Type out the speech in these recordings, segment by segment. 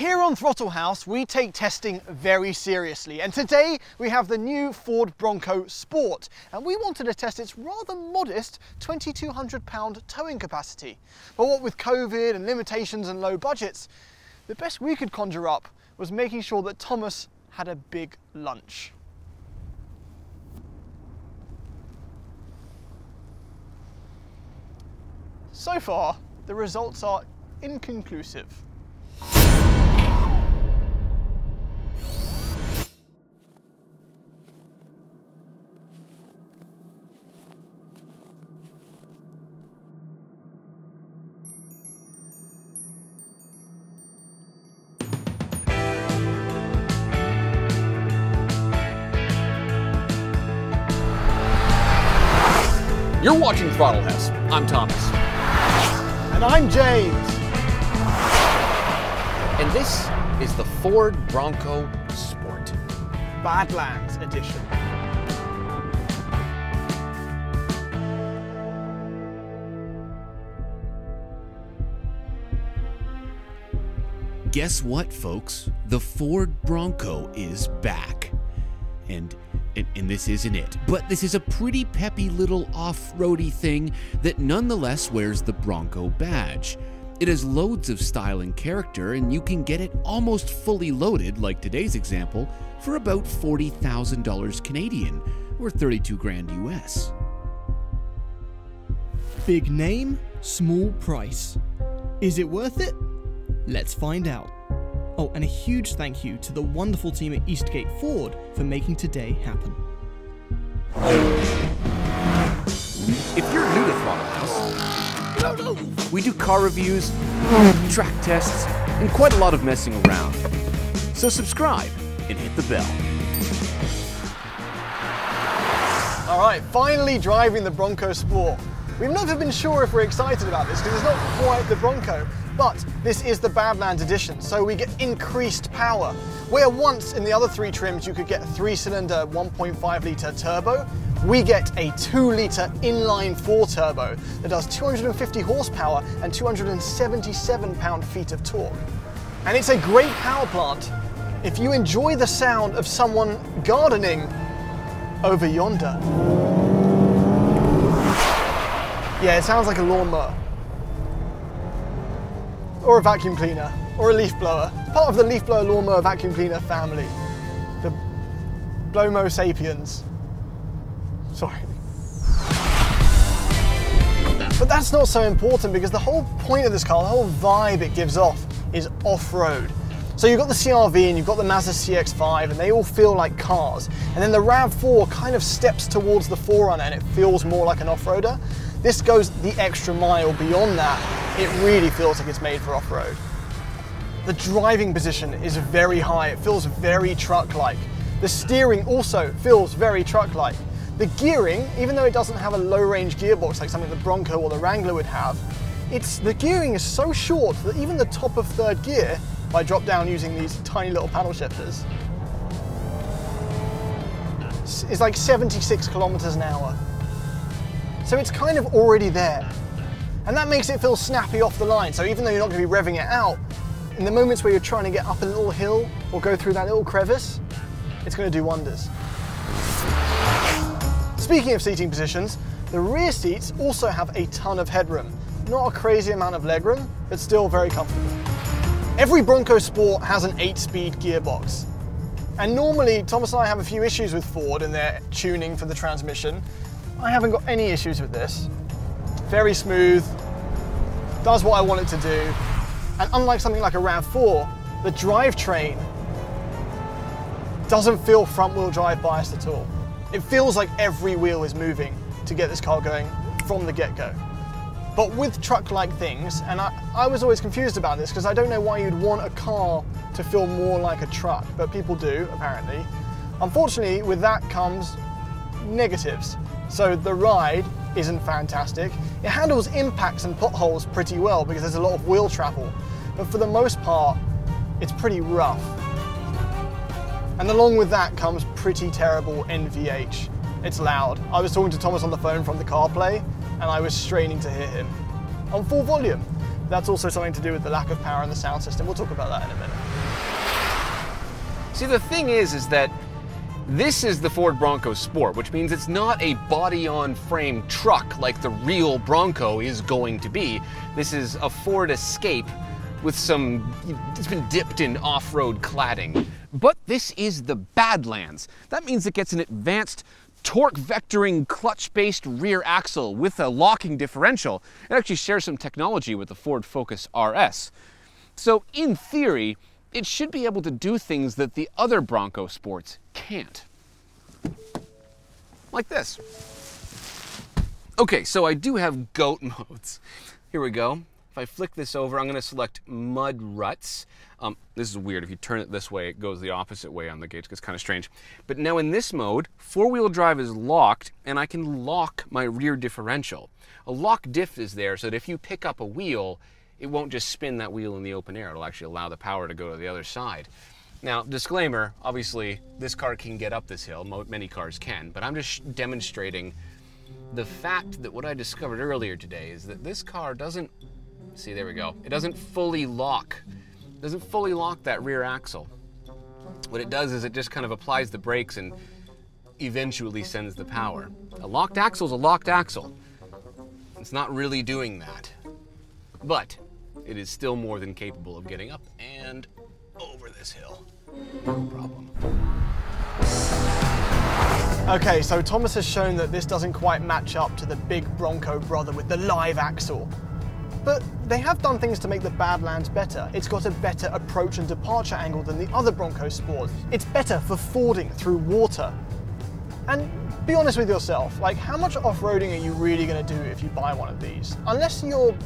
Here on Throttle House, we take testing very seriously, and today we have the new Ford Bronco Sport, and we wanted to test its rather modest 2,200 pound towing capacity. But what with COVID and limitations and low budgets, the best we could conjure up was making sure that Thomas had a big lunch. So far, the results are inconclusive. You're watching Throttle House. I'm Thomas. And I'm James. And this is the Ford Bronco Sport. Badlands edition. Guess what, folks? The Ford Bronco is back. And, and and this isn't it, but this is a pretty peppy little off-roady thing that nonetheless wears the Bronco badge. It has loads of style and character, and you can get it almost fully loaded, like today's example, for about $40,000 Canadian, or 32 grand US. Big name, small price. Is it worth it? Let's find out. Oh, and a huge thank you to the wonderful team at Eastgate Ford for making today happen. If you're new to Throttle House, we do car reviews, track tests, and quite a lot of messing around. So subscribe and hit the bell. All right, finally driving the Bronco Sport. We've never been sure if we're excited about this because it's not quite the Bronco, but this is the Badlands edition, so we get increased power. Where once in the other three trims you could get a three cylinder 1.5 litre turbo, we get a 2 litre inline 4 turbo that does 250 horsepower and 277 pound feet of torque. And it's a great power plant if you enjoy the sound of someone gardening over yonder. Yeah, it sounds like a lawnmower. Or a vacuum cleaner. Or a leaf blower. Part of the leaf blower lawnmower vacuum cleaner family. The Blomo sapiens. Sorry. But that's not so important because the whole point of this car, the whole vibe it gives off is off-road. So you've got the CRV and you've got the Mazda CX-5 and they all feel like cars. And then the RAV4 kind of steps towards the 4Runner and it feels more like an off-roader. This goes the extra mile beyond that. It really feels like it's made for off-road. The driving position is very high. It feels very truck-like. The steering also feels very truck-like. The gearing, even though it doesn't have a low-range gearbox like something the Bronco or the Wrangler would have, it's the gearing is so short that even the top of third gear, I drop down using these tiny little paddle shifters, is like 76 kilometers an hour. So it's kind of already there. And that makes it feel snappy off the line. So even though you're not going to be revving it out, in the moments where you're trying to get up a little hill or go through that little crevice, it's going to do wonders. Speaking of seating positions, the rear seats also have a ton of headroom. Not a crazy amount of legroom, but still very comfortable. Every Bronco Sport has an 8-speed gearbox. And normally, Thomas and I have a few issues with Ford and their tuning for the transmission. I haven't got any issues with this. Very smooth, does what I want it to do. And unlike something like a RAV4, the drivetrain doesn't feel front wheel drive biased at all. It feels like every wheel is moving to get this car going from the get-go. But with truck-like things, and I, I was always confused about this because I don't know why you'd want a car to feel more like a truck, but people do, apparently. Unfortunately, with that comes negatives. So the ride isn't fantastic. It handles impacts and potholes pretty well because there's a lot of wheel travel. But for the most part, it's pretty rough. And along with that comes pretty terrible NVH. It's loud. I was talking to Thomas on the phone from the CarPlay and I was straining to hear him on full volume. That's also something to do with the lack of power in the sound system. We'll talk about that in a minute. See, the thing is, is that this is the Ford Bronco Sport, which means it's not a body-on-frame truck like the real Bronco is going to be. This is a Ford Escape with some, it's been dipped in off-road cladding. But this is the Badlands. That means it gets an advanced torque vectoring clutch-based rear axle with a locking differential. It actually shares some technology with the Ford Focus RS. So in theory, it should be able to do things that the other Bronco Sports can't. Like this. Okay, so I do have goat modes. Here we go. If I flick this over, I'm gonna select mud ruts. Um, this is weird. If you turn it this way, it goes the opposite way on the gauge. It's kind of strange. But now in this mode, four-wheel drive is locked, and I can lock my rear differential. A lock diff is there so that if you pick up a wheel, it won't just spin that wheel in the open air. It'll actually allow the power to go to the other side. Now, disclaimer, obviously, this car can get up this hill. Many cars can, but I'm just demonstrating the fact that what I discovered earlier today is that this car doesn't, see, there we go, it doesn't fully lock, doesn't fully lock that rear axle. What it does is it just kind of applies the brakes and eventually sends the power. A locked axle is a locked axle. It's not really doing that. But it is still more than capable of getting up and over this hill. No problem. Okay, so Thomas has shown that this doesn't quite match up to the big Bronco brother with the live axle. But they have done things to make the Badlands better. It's got a better approach and departure angle than the other Bronco Sport. It's better for fording through water. And be honest with yourself, like how much off-roading are you really gonna do if you buy one of these? Unless your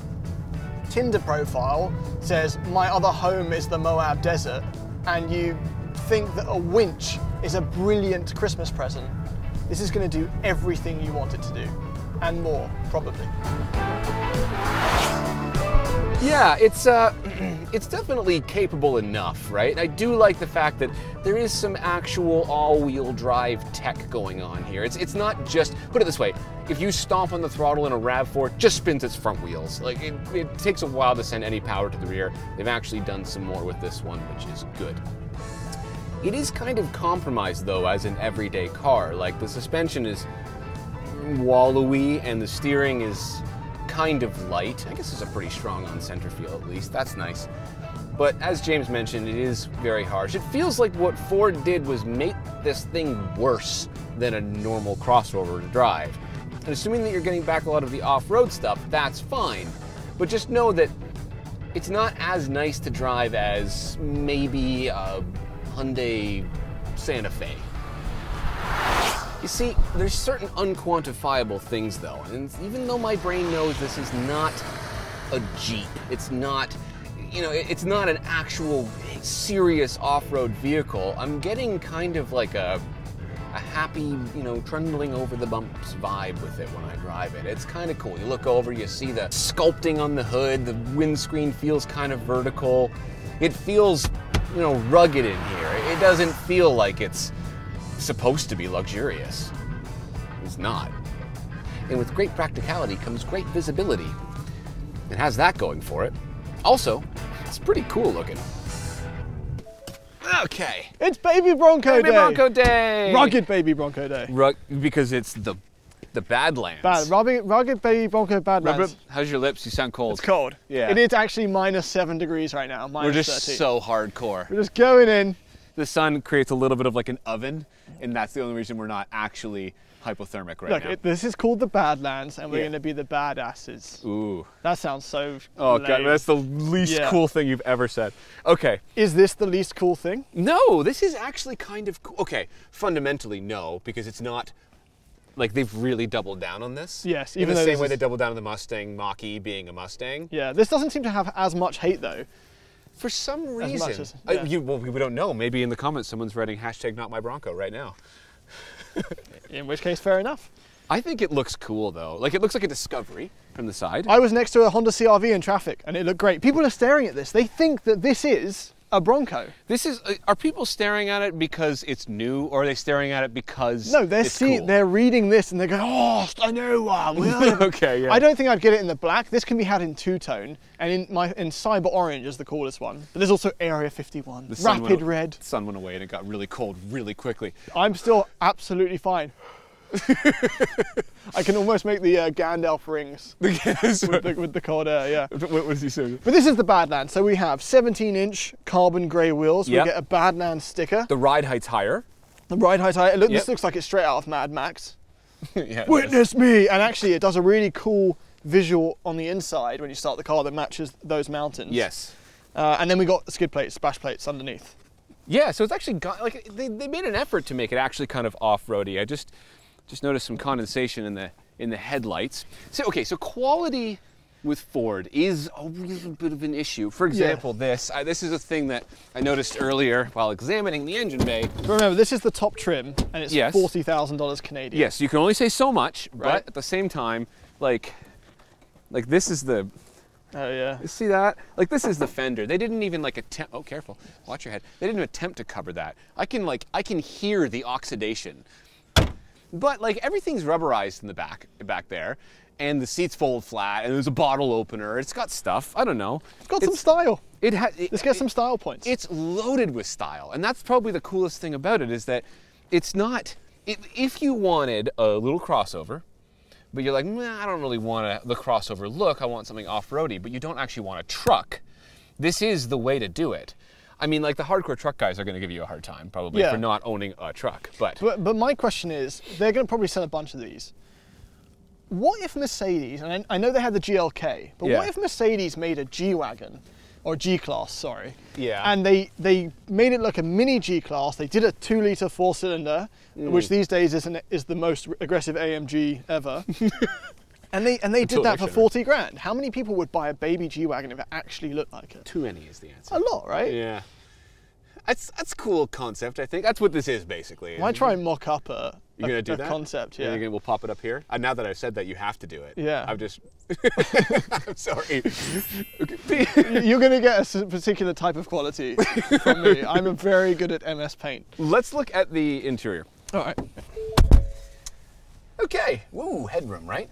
Tinder profile says, my other home is the Moab Desert, and you think that a winch is a brilliant Christmas present, this is going to do everything you want it to do, and more, probably. Yeah, it's uh, it's definitely capable enough, right? I do like the fact that there is some actual all-wheel drive tech going on here. It's it's not just put it this way: if you stomp on the throttle in a Rav4, it just spins its front wheels. Like it, it takes a while to send any power to the rear. They've actually done some more with this one, which is good. It is kind of compromised though as an everyday car. Like the suspension is wallowy and the steering is kind of light. I guess it's a pretty strong on center feel at least. That's nice. But as James mentioned, it is very harsh. It feels like what Ford did was make this thing worse than a normal crossover to drive. And assuming that you're getting back a lot of the off-road stuff, that's fine. But just know that it's not as nice to drive as maybe a Hyundai Santa Fe. You see, there's certain unquantifiable things though, and even though my brain knows this is not a Jeep, it's not, you know, it's not an actual serious off-road vehicle, I'm getting kind of like a, a happy, you know, trundling over the bumps vibe with it when I drive it. It's kind of cool. You look over, you see the sculpting on the hood, the windscreen feels kind of vertical. It feels, you know, rugged in here. It doesn't feel like it's supposed to be luxurious. It's not. And with great practicality comes great visibility. It has that going for it. Also, it's pretty cool looking. Okay. It's Baby Bronco Baby Day! Bronco Day! Rugged Baby Bronco Day. Rug- because it's the the Badlands. Bad, rugged, rugged Baby Bronco Rub- Badlands. rub- How's your lips? You sound cold. It's cold. Yeah. It is actually minus seven degrees right now. We're just 13. so hardcore. We're just going in. The sun creates a little bit of like an oven, and that's the only reason we're not actually hypothermic right Look, now. it, this is called the Badlands, and we're Yeah. going to be the badasses. Ooh. That sounds so. Oh god, that's the least Yeah. cool thing you've ever said. Okay. Is this the least cool thing? No, this is actually kind of cool. Okay, fundamentally no, because it's not like they've really doubled down on this. Yes, in even the same way is- they doubled down on the Mustang Mach-E being a Mustang. Yeah, this doesn't seem to have as much hate though. For some reason, as- uh, yeah. you, well, we don't know. Maybe in the comments someone's writing hashtag not my Bronco right now. In which case, fair enough. I think it looks cool though. Like it looks like a Discovery from the side. I was next to a Honda CRV in traffic, and it looked great. People are staring at this. They think that this is a Bronco. This is. Uh, are people staring at it because it's new, or are they staring at it because No, they're it's see, cool? they're reading this and they're going, oh, I know one. we are the-" Okay, yeah. I don't think I'd get it in the black. This can be had in two tone, and in my in cyber orange is the coolest one. But there's also Area 51, The rapid went, red. The sun went away and it got really cold really quickly. I'm still absolutely fine. I can almost make the uh, Gandalf rings with the, with the cold air. Yeah. what was he saying? But this is the Badlands. So we have 17 inch carbon grey wheels. Yep. We get a Badlands sticker. The ride height's higher. The ride height. height- Look, Yep. This looks like it's straight out of Mad Max. yeah. Witness me! And actually, it does a really cool visual on the inside when you start the car that matches those mountains. Yes. Uh, and then we got skid plates, splash plates underneath. Yeah, so it's actually got like they, they made an effort to make it actually kind of off-roady. I just just noticed some condensation in the in the headlights. So okay, so quality with Ford is a little bit of an issue. For example, this I, this is a thing that I noticed earlier while examining the engine bay. Remember, this is the top trim, and it's Yes. forty thousand dollars Canadian. Yes, you can only say so much, Right. but at the same time, like like this is the Oh yeah. You see that? Like this is the fender. They didn't even like attempt. Oh, careful! Watch your head. They didn't attempt to cover that. I can like I can hear the oxidation. But like everything's rubberized in the back back there, and the seats fold flat, and there's a bottle opener. It's got stuff. I don't know. It's got some style. It has. It, Let's get some style points. it's loaded with style, and that's probably the coolest thing about it is that it's not. It, if you wanted a little crossover, but you're like, nah, I don't really want a, the crossover look. I want something off-roady, but you don't actually want a truck. This is the way to do it. I mean, like the hardcore truck guys are going to give you a hard time probably Yeah. for not owning a truck, but But, but my question is, they're going to probably sell a bunch of these. What if Mercedes, and I, I know they had the GLK, but Yeah. what if Mercedes made a G wagon, or G class, sorry? Yeah. And they they made it like a mini G class. They did a two liter four cylinder, Mm. which these days is an, is the most aggressive AMG ever. and they and they did that they for forty grand. How many people would buy a baby G wagon if it actually looked like it? too many is the answer. A lot, right? Yeah. That's that's a cool concept. I think that's what this is basically. Why try and mock up a, You're a- gonna do a that concept? Yeah. Gonna, we'll pop it up here. Uh, now that I've said that, you have to do it. Yeah. I'm just. I'm sorry. You're going to get a particular type of quality from me. I'm very good at MS Paint. Let's look at the interior. All right. Okay. Woo, headroom, right?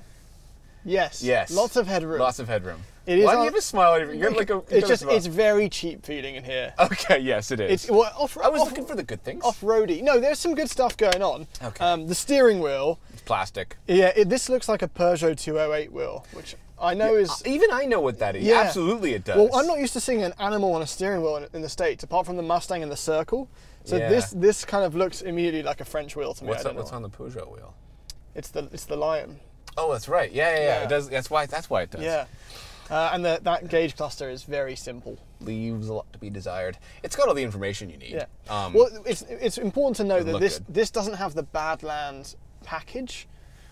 Yes. Yes. Lots of headroom. Lots of headroom. It is Why do on- you have a smile on your You're like a. it's just it's very cheap feeling in here. Okay. Yes, it is. It's well, off. I was off, looking for the good things. off-roady. No, there's some good stuff going on. Okay. Um, the steering wheel. It's plastic. Yeah, it, this looks like a Peugeot 208 wheel, which I know is. Uh, Even I know what that is. Yeah. Absolutely, it does. Well, I'm not used to seeing an animal on a steering wheel in, in the states, apart from the Mustang and the Circle. So Yeah. this this kind of looks immediately like a French wheel to me. What's, up, what's on the Peugeot wheel? It's the it's the lion. Oh, that's right. Yeah, yeah, yeah. It does. That's why. That's why it does. Yeah. Uh, and the, that gauge cluster is very simple. Leaves a lot to be desired. It's got all the information you need. Yeah. Um, well, it's it's important to know that this good. this doesn't have the Badlands package,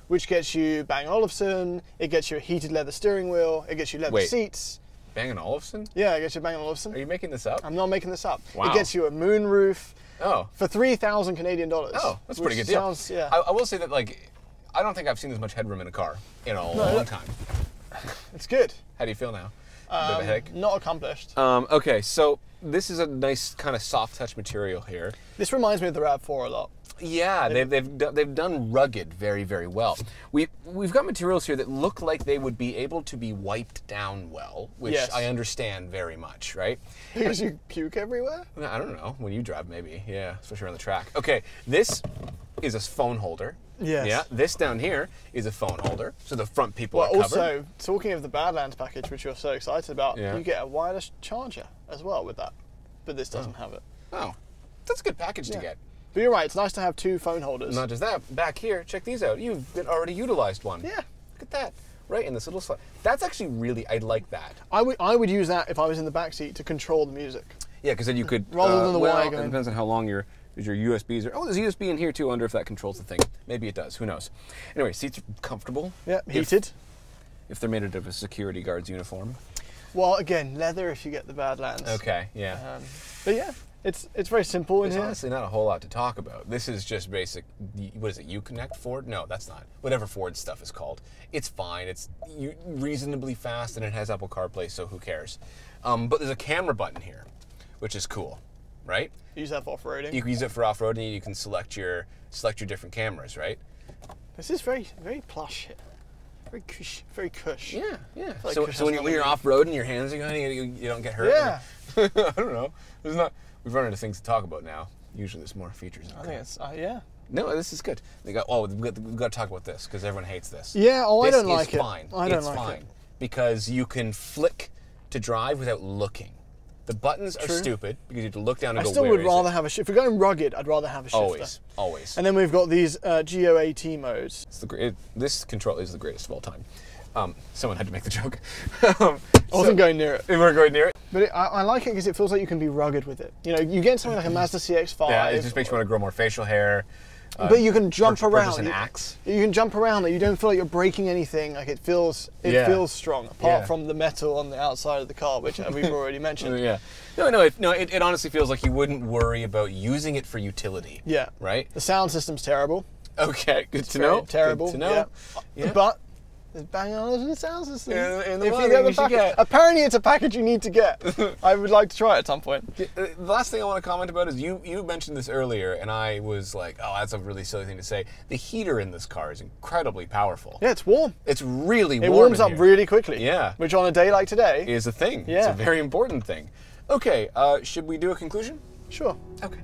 which gets you Bang Olufsen. It gets you a heated leather steering wheel. It gets you leather Wait. seats. Bang & Olufsen? Yeah, it gets you Bang Olufsen. Are you making this up? I'm not making this up. Wow. It gets you a moonroof oh. for three thousand Canadian dollars. Oh, that's a pretty good deal. Sounds, yeah, I, I will say that, like, I don't think I've seen this much headroom in a car in a long look- time. it's good. How do you feel now? of a? Not accomplished. Um, okay, so this is a nice kind of soft touch material here. this reminds me of the Rav Four a lot. Yeah, they've, they've, they've done rugged very, very well. We, we've got materials here that look like they would be able to be wiped down well, which Yes. I understand very much, right? Because you puke everywhere. I don't know. When you drive, maybe. Yeah, especially around the track. Okay, this is a phone holder. Yes. Yeah, this down here is a phone holder, so the front people Well, are covered. also talking of the Badlands package, which you're so excited about, Yeah. you get a wireless charger as well with that, but this doesn't have it. oh, that's a good package to get. But you're right. It's nice to have two phone holders. Not just that, back here, check these out. You've been already utilized one. Yeah. Look at that. Right in this little slot. That's actually really, I'd like that. I would I would use that if I was in the back seat to control the music. Yeah, because then you could. Rather uh, than the well, wire It depends on how long your is your USBs are. Oh, there's USB in here too. I wonder if that controls the thing. Maybe it does. Who knows? Anyway, seats are comfortable. Yeah, heated. If, they're made out of a security guard's uniform. Well, again, leather if you get the Badlands. Okay. Yeah. Um, but yeah, it's it's very simple in There's here. honestly not a whole lot to talk about. This is just basic. What is it? Uconnect Ford? No, that's not. Whatever Ford stuff is called. It's fine. It's reasonably fast, and it has Apple CarPlay, so who cares? Um, but there's a camera button here, which is cool, right? You Use that for off-roading. You can use it for off-roading. You can select your select your different cameras, right? This is very, very plush. Very cush, very cush. Yeah, yeah. like so, so when, has you, when you're one. off-roading, your hands are going, you, you, don't get hurt. Yeah. I don't know. There's not. We've run into things to talk about now. Usually, there's more features. I think it's, uh, yeah. No, this is good. They got. Oh, we've got, we've got to talk about this because everyone hates this. Yeah, oh, I don't like it. Fine. I don't it's like it. fine because you can flick to drive without looking. The buttons are True. stupid because you have to look down and I go. still "Where would rather it?" have a shift. If we're going rugged, I'd rather have a shifter. Always, always. And then we've got these uh, GOAT modes. It's the, it, this control is the greatest of all time. Um, someone had to make the joke. um, I wasn't going near it. We weren't going near it. But it, I, I like it because it feels like you can be rugged with it. You know, you get something like a Mazda CX-5. Yeah, it just makes you want to grow more facial hair. Uh, but you can jump purchase- around. purchase an axe. You can jump around. You don't feel like you're breaking anything. Like it feels, it Yeah. feels strong. Apart Yeah. from the metal on the outside of the car, which uh, we've already mentioned. yeah. No, no, it, no. It, it honestly feels like you wouldn't worry about using it for utility. Yeah. Right. The sound system's terrible. Okay. Good to know. Terrible. Good to know. Yeah. Yeah. But there's bang on the sound system. Yeah, and the if you get the package, apparently it's a package you need to get. I would like to try it at some point. Uh, The last thing I want to comment about is you you mentioned this earlier, and I was like, oh, that's a really silly thing to say. The heater in this car is incredibly powerful. Yeah, it's warm. It's really It warm It warms in up here. really quickly. Yeah. Which on a day like today, Is a thing. It's Yeah. a very important thing. Okay. Uh, should we do a conclusion? sure. Okay.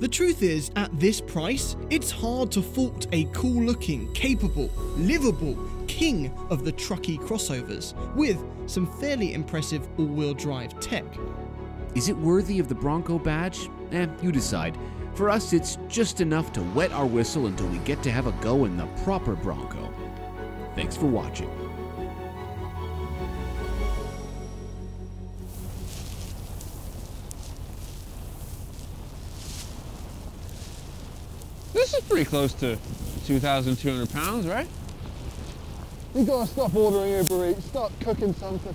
The truth is, at this price, it's hard to fault a cool looking, capable, livable king of the trucky crossovers, with some fairly impressive all wheel drive tech. Is it worthy of the Bronco badge? Eh, you decide. For us, it's just enough to wet our whistle until we get to have a go in the proper Bronco. Thanks for watching. Pretty close to 2,200 pounds, right? You gotta stop ordering Uber Eats, start cooking something.